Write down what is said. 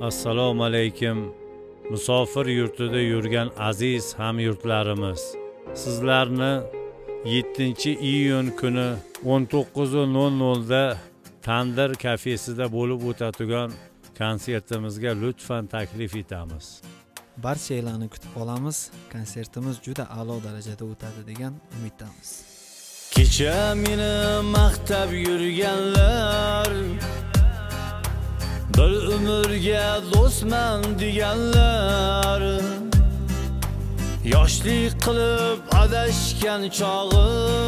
assalomu alaykum. Musofir yurtida yurgan aziz hamyurtlarimiz sizlarni 7 iyun kuni 19:00 da tandir kafesida bo'lib o'tadigan konsertimizga lutfan taklif etamiz. Barchalarni kutib qolamiz konsertimiz juda a'lo darajada o'tadi degan umiddamiz. Kecha meni maqtab yurganlar umrga do'stman deganlar yoshlik qilib adashgan chog'im